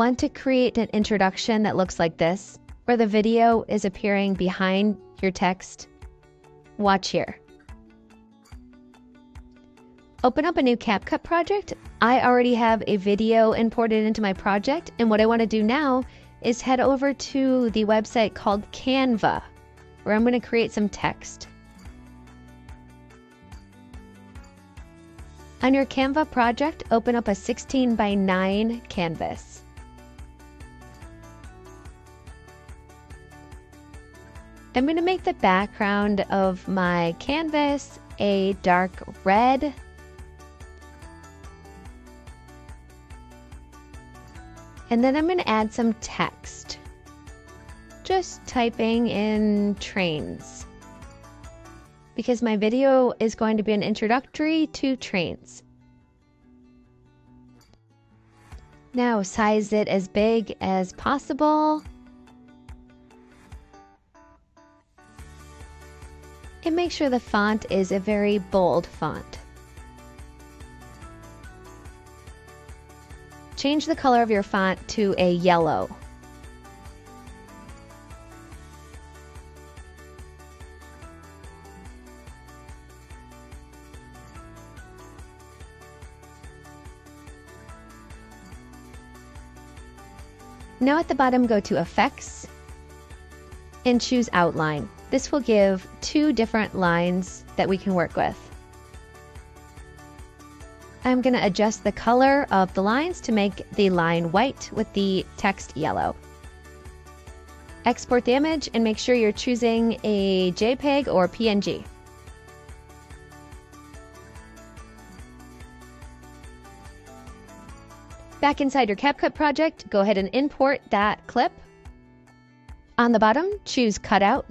Want to create an introduction that looks like this, where the video is appearing behind your text? Watch here. Open up a new CapCut project. I already have a video imported into my project, and what I want to do now is head over to the website called Canva, where I'm going to create some text. On your Canva project, open up a 16 by 9 canvas. I'm going to make the background of my canvas a dark red. And then I'm going to add some text. Just typing in trains. Because my video is going to be an introductory to trains. Now size it as big as possible. And make sure the font is a very bold font. Change the color of your font to a yellow. Now at the bottom go to Effects and choose Outline. This will give two different lines that we can work with. I'm going to adjust the color of the lines to make the line white with the text yellow. Export the image and make sure you're choosing a JPEG or PNG. Back inside your CapCut project, go ahead and import that clip. On the bottom, choose Cutout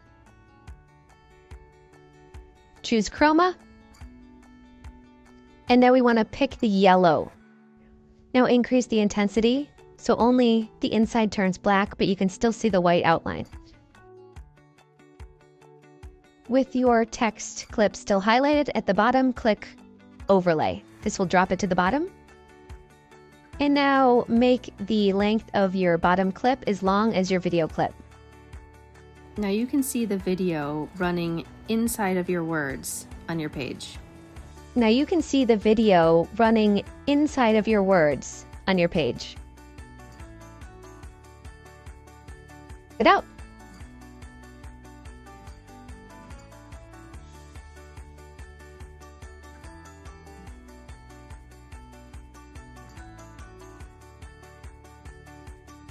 Choose chroma. And now we want to pick the yellow. Now increase the intensity so only the inside turns black, but you can still see the white outline. With your text clip still highlighted at the bottom, click Overlay. This will drop it to the bottom. And now make the length of your bottom clip as long as your video clip. Now you can see the video running inside of your words on your page. Now you can see the video running inside of your words on your page. It out.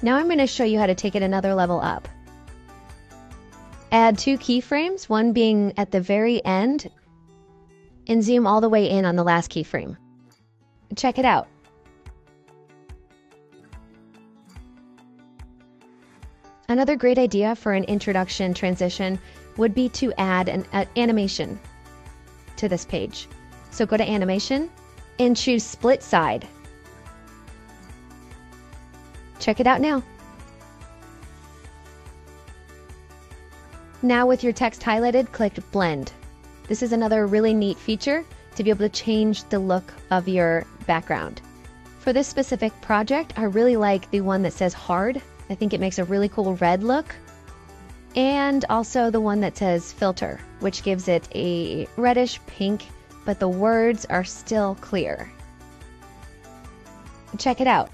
Now I'm going to show you how to take it another level up. Add two keyframes, one being at the very end, and zoom all the way in on the last keyframe. Check it out. Another great idea for an introduction transition would be to add an uh, animation to this page. So go to animation and choose split side. Check it out now. Now with your text highlighted, click Blend. This is another really neat feature to be able to change the look of your background. For this specific project, I really like the one that says hard. I think it makes a really cool red look. And also the one that says filter, which gives it a reddish pink, but the words are still clear. Check it out.